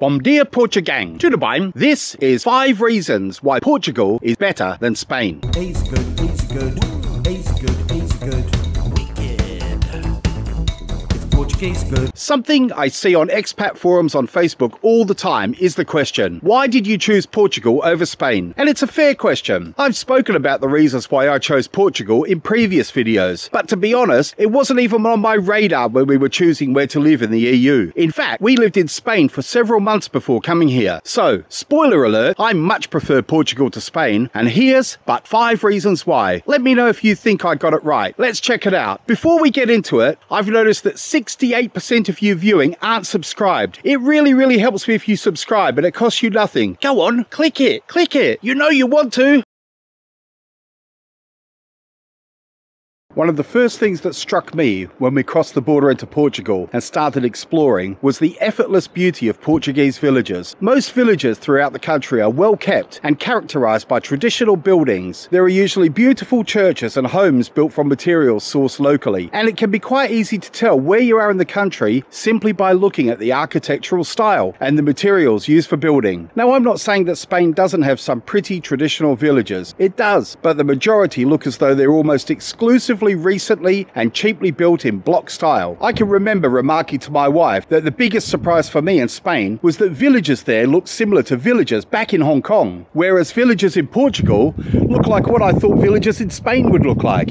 Bom dia Portugang. Tudo bem? This is 5 reasons why Portugal is better than Spain. A's good, A's good, A's good. Good. Something I see on expat forums on Facebook all the time is the question, why did you choose Portugal over Spain? And it's a fair question. I've spoken about the reasons why I chose Portugal in previous videos, but to be honest, it wasn't even on my radar when we were choosing where to live in the EU. In fact, we lived in Spain for several months before coming here. So, spoiler alert, I much prefer Portugal to Spain, and here's but 5 reasons why. Let me know if you think I got it right. Let's check it out. Before we get into it, I've noticed that 68% of you viewing aren't subscribed. It really, really helps me if you subscribe, and it costs you nothing. Go on, click it, click it. You know you want to. One of the first things that struck me when we crossed the border into Portugal and started exploring was the effortless beauty of Portuguese villages. Most villages throughout the country are well kept and characterised by traditional buildings. There are usually beautiful churches and homes built from materials sourced locally, and it can be quite easy to tell where you are in the country simply by looking at the architectural style and the materials used for building. Now, I'm not saying that Spain doesn't have some pretty traditional villages. It does, but the majority look as though they're almost exclusively recently and cheaply built in block style. I can remember remarking to my wife that the biggest surprise for me in Spain was that villages there looked similar to villages back in Hong Kong, whereas villages in Portugal look like what I thought villages in Spain would look like.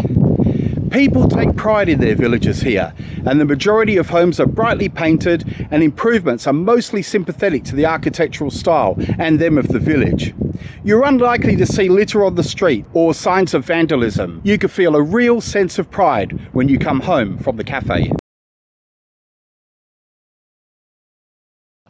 People take pride in their villages here, and the majority of homes are brightly painted, and improvements are mostly sympathetic to the architectural style and them of the village. You're unlikely to see litter on the street or signs of vandalism. You can feel a real sense of pride when you come home from the cafe.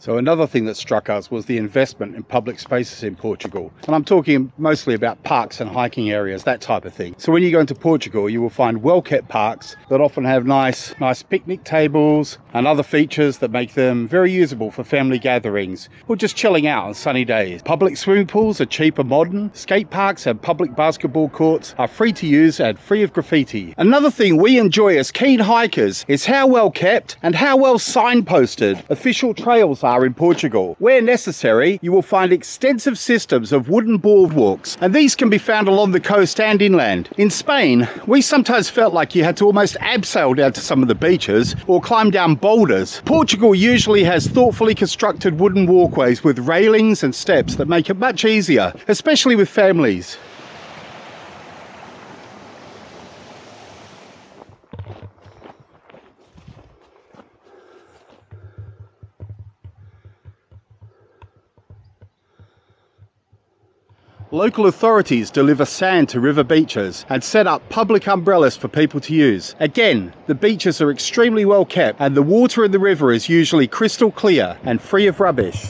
So another thing that struck us was the investment in public spaces in Portugal. And I'm talking mostly about parks and hiking areas, that type of thing. So when you go into Portugal, you will find well-kept parks that often have nice, nice picnic tables and other features that make them very usable for family gatherings or just chilling out on sunny days. Public swimming pools are cheap and modern. Skate parks and public basketball courts are free to use and free of graffiti. Another thing we enjoy as keen hikers is how well kept and how well signposted official trails are in Portugal. Where necessary, you will find extensive systems of wooden boardwalks, and these can be found along the coast and inland. In Spain, we sometimes felt like you had to almost abseil down to some of the beaches or climb down boulders. Portugal usually has thoughtfully constructed wooden walkways with railings and steps that make it much easier, especially with families. Local authorities deliver sand to river beaches and set up public umbrellas for people to use. Again, the beaches are extremely well kept and the water in the river is usually crystal clear and free of rubbish.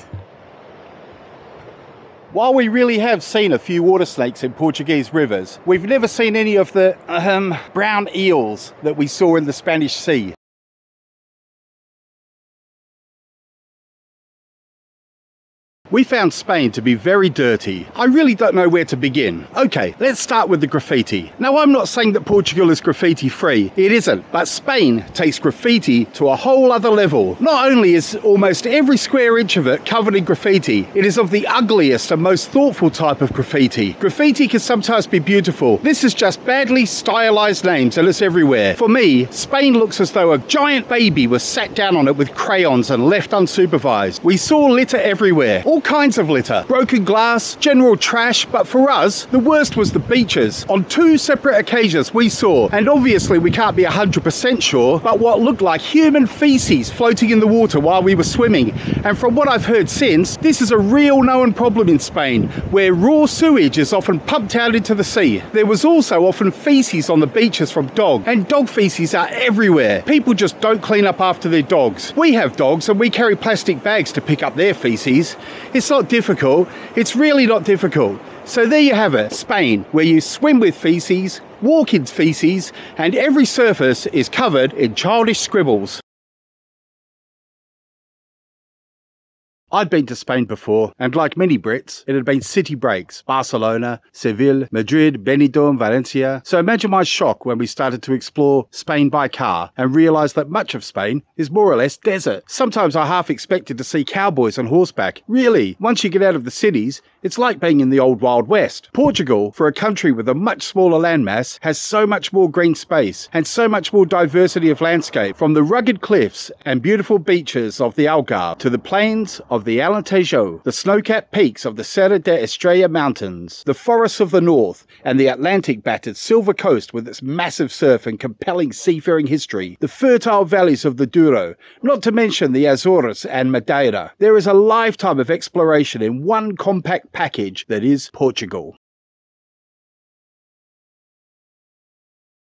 While we really have seen a few water snakes in Portuguese rivers, we've never seen any of the um, brown eels that we saw in the Spanish Sea. We found Spain to be very dirty. I really don't know where to begin. Okay, let's start with the graffiti. Now, I'm not saying that Portugal is graffiti free. It isn't. But Spain takes graffiti to a whole other level. Not only is almost every square inch of it covered in graffiti, it is of the ugliest and most thoughtful type of graffiti. Graffiti can sometimes be beautiful. This is just badly stylized names and it's everywhere. For me, Spain looks as though a giant baby was sat down on it with crayons and left unsupervised. We saw litter everywhere. All kinds of litter, broken glass, general trash, but for us, the worst was the beaches. On two separate occasions we saw, and obviously we can't be 100% sure, but what looked like human feces floating in the water while we were swimming. And from what I've heard since, this is a real known problem in Spain, where raw sewage is often pumped out into the sea. There was also often feces on the beaches from dogs, and dog feces are everywhere. People just don't clean up after their dogs. We have dogs and we carry plastic bags to pick up their feces. It's not difficult. It's really not difficult. So there you have it, Spain, where you swim with feces, walk in feces, and every surface is covered in childish scribbles. I'd been to Spain before, and like many Brits, it had been city breaks Barcelona, Seville, Madrid, Benidorm, Valencia. So imagine my shock when we started to explore Spain by car and realised that much of Spain is more or less desert. Sometimes I half expected to see cowboys on horseback. Really, once you get out of the cities, it's like being in the old Wild West. Portugal, for a country with a much smaller landmass, has so much more green space and so much more diversity of landscape, from the rugged cliffs and beautiful beaches of the Algarve to the plains of the Alentejo, the snow-capped peaks of the Serra da Estrela Mountains, the forests of the north, and the Atlantic-battered Silver Coast with its massive surf and compelling seafaring history, the fertile valleys of the Douro, not to mention the Azores and Madeira. There is a lifetime of exploration in one compact package that is Portugal.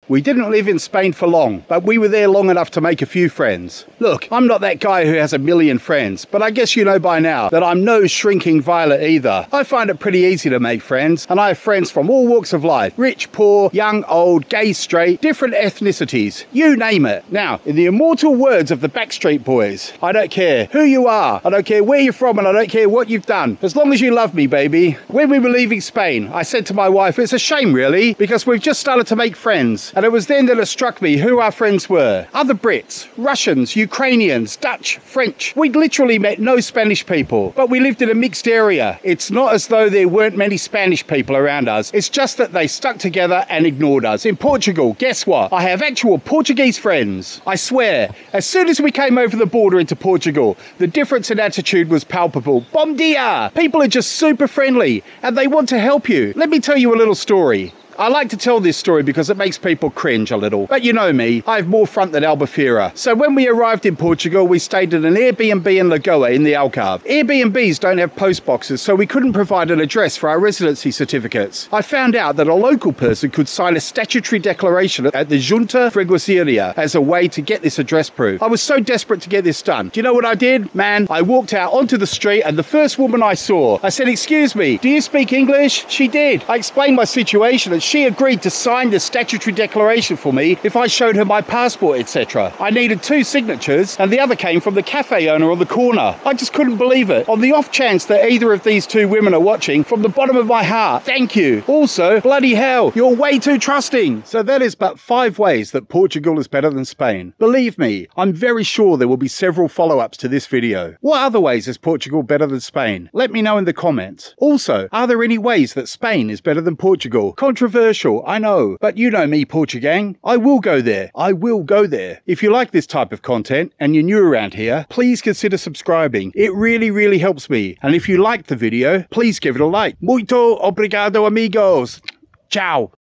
We didn't live in Spain for long, but we were there long enough to make a few friends. Look, I'm not that guy who has a million friends, but I guess you know by now that I'm no shrinking violet either. I find it pretty easy to make friends, and I have friends from all walks of life rich, poor, young, old, gay, straight, different ethnicities, you name it. Now, in the immortal words of the Backstreet Boys, I don't care who you are, I don't care where you're from, and I don't care what you've done, as long as you love me, baby. When we were leaving Spain, I said to my wife, it's a shame really, because we've just started to make friends and it was then that it struck me who our friends were. Other Brits, Russians, Ukrainians, Dutch, French. We'd literally met no Spanish people, but we lived in a mixed area. It's not as though there weren't many Spanish people around us. It's just that they stuck together and ignored us. In Portugal, guess what? I have actual Portuguese friends. I swear, as soon as we came over the border into Portugal, the difference in attitude was palpable. Bom dia! People are just super friendly and they want to help you. Let me tell you a little story. I like to tell this story because it makes people cringe a little. But you know me, I have more front than Albufeira. So when we arrived in Portugal, we stayed at an Airbnb in Lagoa in the Algarve. Airbnbs don't have post boxes, so we couldn't provide an address for our residency certificates. I found out that a local person could sign a statutory declaration at the Junta Freguesia as a way to get this address proof. I was so desperate to get this done. Do you know what I did? Man, I walked out onto the street and the first woman I saw, I said, excuse me, do you speak English? She did. I explained my situation and she agreed to sign the statutory declaration for me if I showed her my passport, etc. I needed two signatures, and the other came from the cafe owner on the corner. I just couldn't believe it. On the off chance that either of these two women are watching, from the bottom of my heart, thank you. Also, bloody hell, you're way too trusting. So that is but five ways that Portugal is better than Spain. Believe me, I'm very sure there will be several follow-ups to this video. What other ways is Portugal better than Spain? Let me know in the comments. Also, are there any ways that Spain is better than Portugal? Controversial, I know, but you know me, Portugang. I will go there. I will go there. If you like this type of content and you're new around here, please consider subscribing. It really, really helps me. And if you liked the video, please give it a like. Muito obrigado, amigos. Ciao.